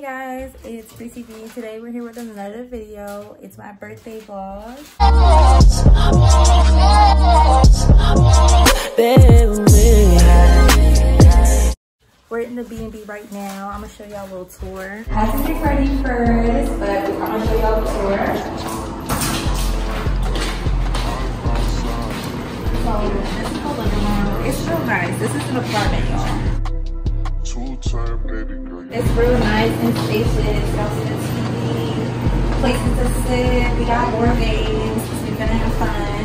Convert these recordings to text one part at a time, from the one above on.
Hey guys, it's Prissy B. Today we're here with another video. It's my birthday vlog. We're in the B&B right now. I'm gonna show y'all a little tour. Get ready first, but I'm gonna show y'all the tour. So this is the living room. It's real nice. This is an apartment, y'all. Nice and spacious. Got TV, places to sit. We got board games. We're gonna have fun.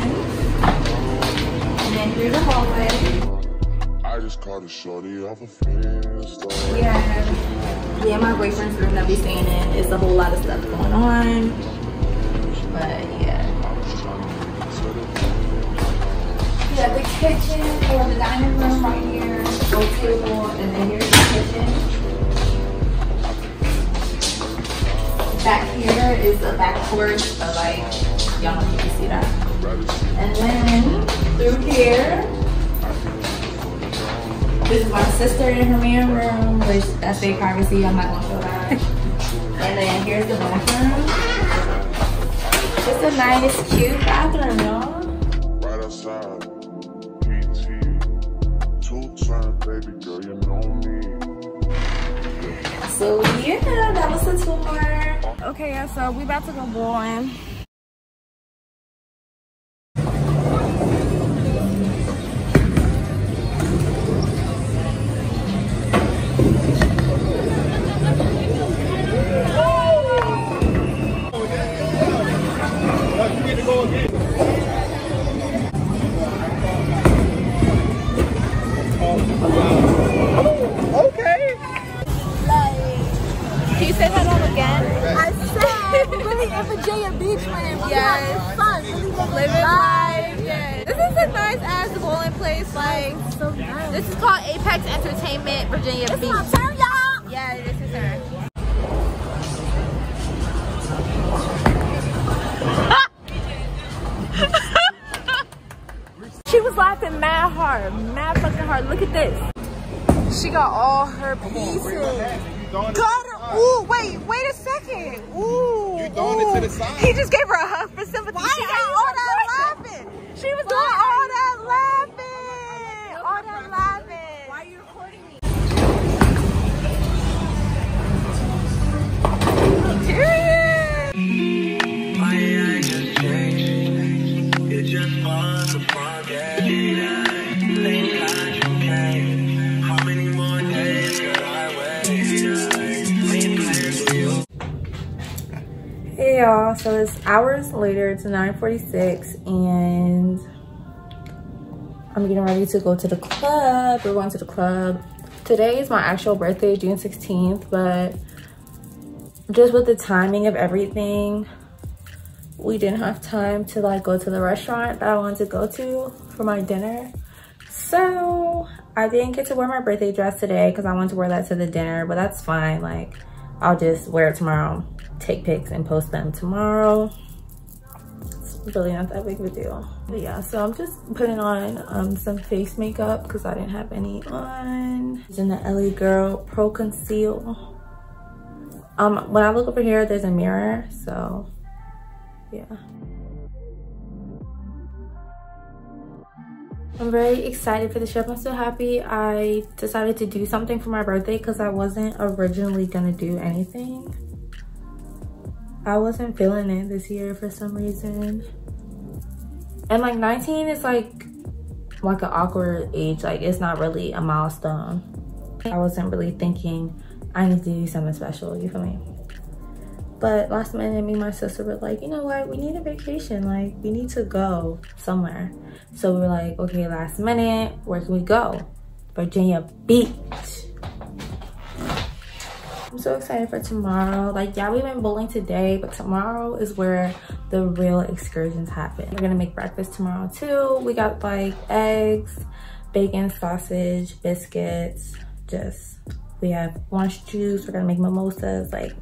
And then here's the hallway. I just called a shorty off a friend's We have yeah, my boyfriend's room that we staying in. It's a whole lot of stuff going on. But yeah. We have the kitchen or the dining room right here, the table, and then here's the kitchen. Back here is the back porch, but like y'all don't see that. And then through here, this is my sister in her man room, which that's fake privacy. I'm not gonna show that. and then here's the bathroom. Just a nice, cute bathroom, y'all. Right outside. PT. Two time, baby girl, you know me. So yeah, that was the tour. Okay, yeah, so we about to go bowling. Man. We Yes. having fun. Living life. Yeah. This is a nice ass bowling place. Like So nice. this is called Apex Entertainment Virginia It's Beach. my turn, y'all. Yeah, this is her. she was laughing mad hard, mad fucking hard. Look at this. She got all her pieces. Got her. Ooh, wait, wait a second. Ooh. You throwing it to the side. He just gave her a hug for sympathy. Why she got all that laughing. She was doing all that laughing. So it's hours later, it's 9.46 and I'm getting ready to go to the club. We're going to the club. Today is my actual birthday, June 16th, but just with the timing of everything, we didn't have time to like go to the restaurant that I wanted to go to for my dinner. So I didn't get to wear my birthday dress today because I wanted to wear that to the dinner, but that's fine. Like I'll just wear it tomorrow, take pics and post them tomorrow. It's really not that big of a deal. But yeah, so I'm just putting on um, some face makeup because I didn't have any on. Using the LA Girl Pro Conceal. Um, when I look over here, there's a mirror, so yeah. I'm very excited for the trip. I'm so happy I decided to do something for my birthday because I wasn't originally gonna do anything. I wasn't feeling it this year for some reason. And like 19 is like like an awkward age. Like it's not really a milestone. I wasn't really thinking I need to do something special, you feel me? But last minute, me and my sister were like, you know what? We need a vacation. Like, we need to go somewhere. So we were like, okay, last minute, where can we go? Virginia Beach. I'm so excited for tomorrow. Like, yeah, we went bowling today, but tomorrow is where the real excursions happen. We're gonna make breakfast tomorrow too. We got like eggs, bacon, sausage, biscuits, just, we have orange juice. We're gonna make mimosas, like,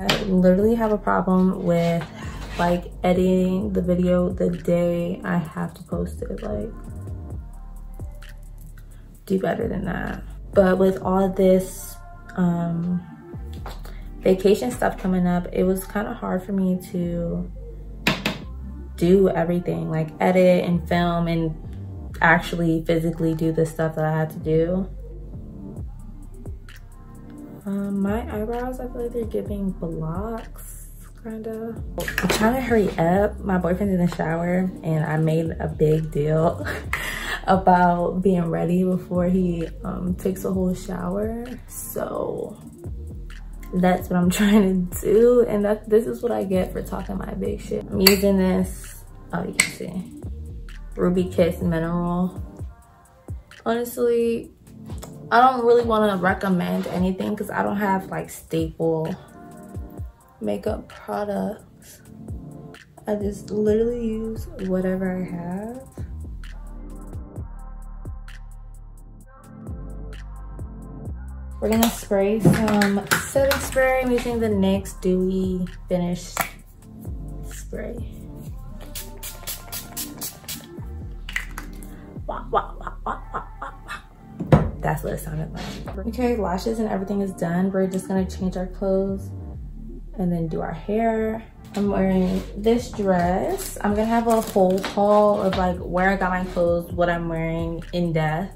I literally have a problem with like editing the video the day I have to post it. Like, do better than that. But with all this, um, vacation stuff coming up, it was kind of hard for me to do everything like edit and film and actually physically do the stuff that I had to do. Um, my eyebrows, I feel like they're giving blocks, kind of. I'm trying to hurry up. My boyfriend's in the shower and I made a big deal about being ready before he um, takes a whole shower. So that's what I'm trying to do. And that this is what I get for talking my big shit. I'm using this, oh, you can see, Ruby Kiss Mineral. Honestly, I don't really want to recommend anything because I don't have like staple makeup products. I just literally use whatever I have. We're gonna spray some setting spray. I'm using the NYX Dewy Finish Spray. What it sounded like. Okay, lashes and everything is done. We're just gonna change our clothes and then do our hair. I'm wearing this dress. I'm gonna have a whole haul of like where I got my clothes, what I'm wearing in depth,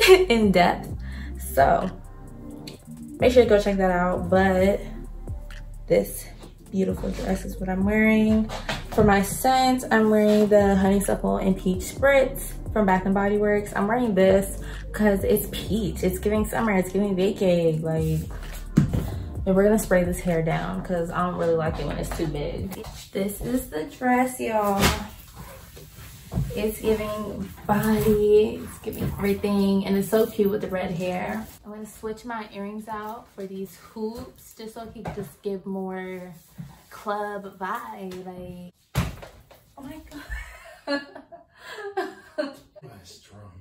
in depth. So make sure to go check that out. But this beautiful dress is what I'm wearing. For my scent, I'm wearing the Honeysuckle and Peach Spritz from Bath and Body Works. I'm wearing this because it's peach. It's giving summer. It's giving vacay. Like, and we're gonna spray this hair down because I don't really like it when it's too big. This is the dress, y'all. It's giving body, it's giving everything, and it's so cute with the red hair. I'm gonna switch my earrings out for these hoops, just so it can just give more club vibe. Like, oh my god. Nice drum.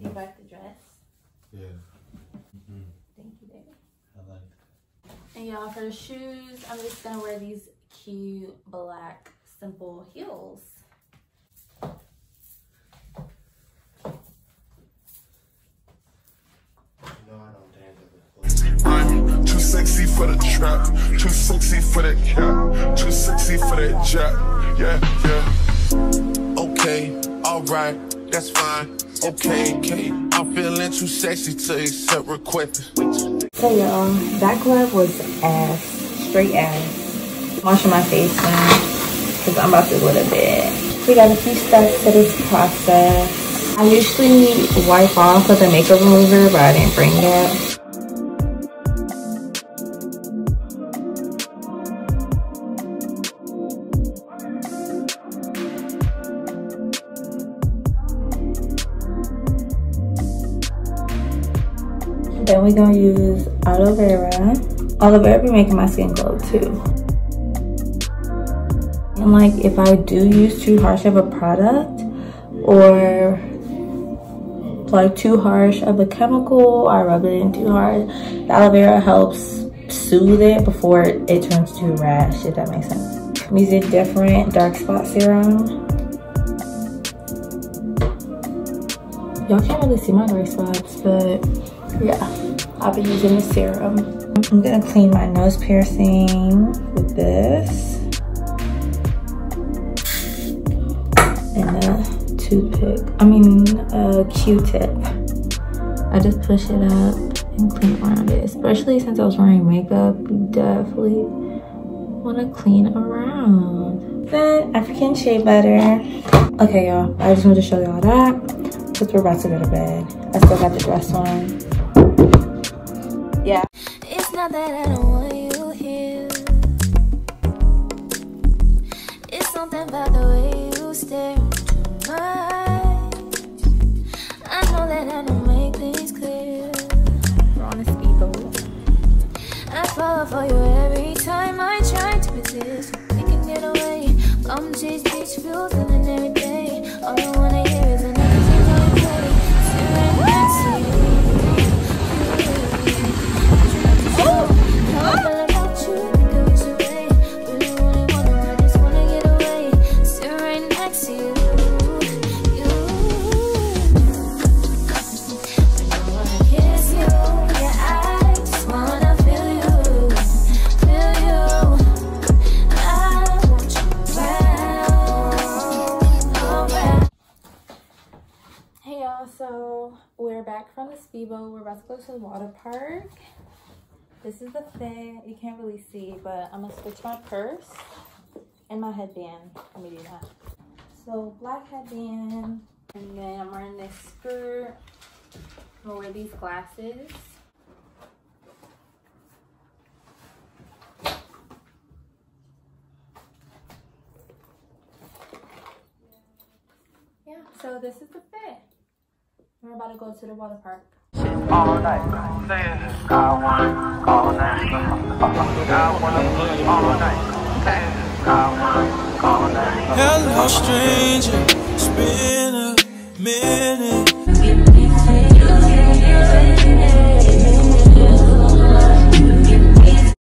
you like the dress? Yeah, mm-hmm. Thank you, baby. I like that. And y'all, for the shoes, I'm just gonna wear these cute black simple heels. You know I don't dance at the I'm too sexy for the trap, too sexy for that cap, too sexy for that. Yeah, yeah. Okay, alright, that's fine. Okay, okay, I'm feeling too sexy to accept requests. So y'all, that was ass, straight ass. Washing my face now, cause I'm about to go to bed. We got a few steps to this process. I usually wipe off with a makeup remover, but I didn't bring that. Gonna use aloe vera. Aloe vera be making my skin glow too. And like if I do use too harsh of a product or like too harsh of a chemical, I rub it in too hard. The aloe vera helps soothe it before it turns to rash, if that makes sense. I'm using different dark spot serum. Y'all can't really see my dark spots, but yeah, I'll be using the serum. I'm gonna clean my nose piercing with this. And a toothpick, I mean a Q-tip. I just push it up and clean around it. Especially since I was wearing makeup, you definitely wanna clean around. Then African shea butter. Okay y'all, I just wanted to show y'all that because we're about to go to bed. I still got the dress on. Not that I don't want you here. It's something about the way you stare back from the speedboat. We're about to go to the water park. This is the fit. You can't really see, but I'm gonna switch my purse and my headband. Let me do that. So black headband, and then I'm wearing this skirt. I'm gonna wear these glasses. Yeah, so this is the fit. We're about to go to the water park. all night. I want all night. I wanna all night. I want all night. Hello, stranger. It's been a minute.